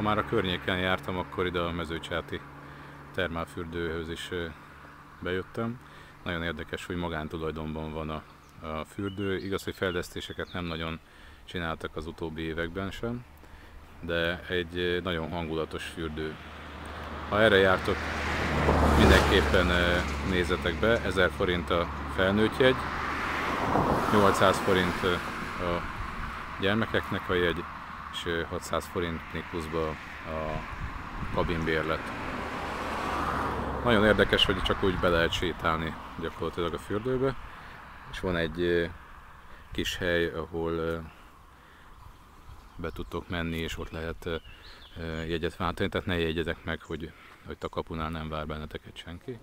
Ha már a környéken jártam, akkor ide a mezőcsáti termálfürdőhöz is bejöttem. Nagyon érdekes, hogy magántulajdonban van a, a fürdő. Igaz, hogy fejlesztéseket nem nagyon csináltak az utóbbi években sem, de egy nagyon hangulatos fürdő. Ha erre jártok, mindenképpen nézzetek be, 1000 forint a felnőtt jegy, 800 forint a gyermekeknek a jegy, és 600 forint pluszba a kabinbérlet. Nagyon érdekes, hogy csak úgy be lehet sétálni gyakorlatilag a fürdőbe, és van egy kis hely, ahol be tudtok menni, és ott lehet jegyet váltani, tehát ne jegyetek meg, hogy, hogy a kapunál nem vár benneteket senki.